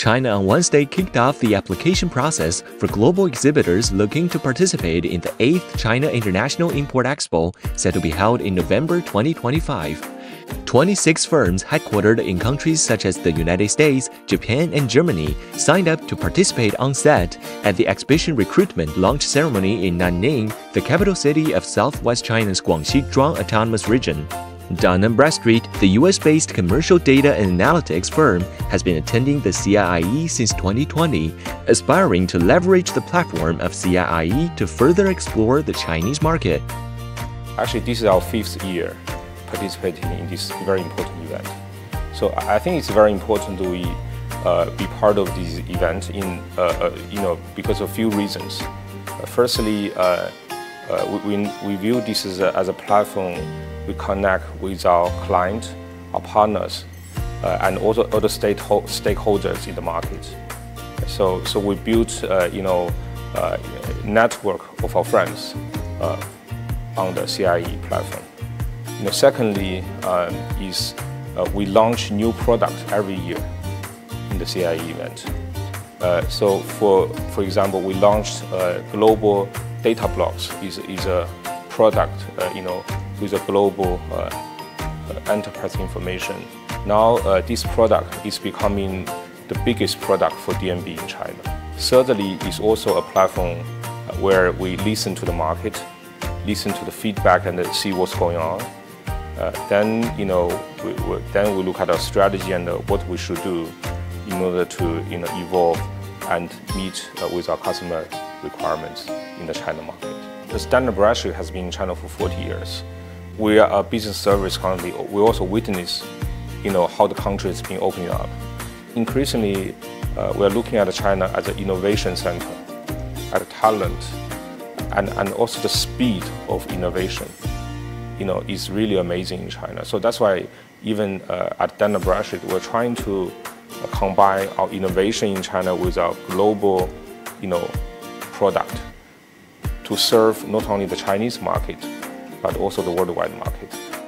China on Wednesday kicked off the application process for global exhibitors looking to participate in the 8th China International Import Expo set to be held in November 2025. 26 firms headquartered in countries such as the United States, Japan, and Germany signed up to participate on set at the exhibition recruitment launch ceremony in Nanning, the capital city of southwest China's Guangxi Zhuang Autonomous Region. Dun & Bradstreet, the US-based commercial data and analytics firm, has been attending the CIIE since 2020, aspiring to leverage the platform of CIIE to further explore the Chinese market. Actually, this is our fifth year participating in this very important event. So I think it's very important to we, uh, be part of this event in, uh, uh, you know, because of a few reasons. Firstly, uh, uh, we, we, view this as a, as a platform we connect with our clients, our partners, and also other stakeholders in the market. So, so we built, you know, a network of our friends on the CIIE platform. You know, secondly, um, is uh, we launch new products every year in the CIIE event. Uh, so, for for example, we launched uh, global data blocks. is is a product, uh, you know, with a global uh, uh, enterprise information. Now, this product is becoming the biggest product for D&B in China. Thirdly, it's also a platform where we listen to the market, listen to the feedback, and see what's going on. Uh, then you know we, we, then we look at our strategy and uh, what we should do in order to you know evolve and meet uh, with our customer requirements in the China market. The Standard & has been in China for 40 years. We are a business service currently. We also witness you know how the country has been opening up. Increasingly, uh, we are looking at China as an innovation center, at talent, and, and also the speed of innovation you know, is really amazing in China. So that's why even uh, at Dun & Bradstreet, we're trying to combine our innovation in China with our global, you know, product to serve not only the Chinese market, but also the worldwide market.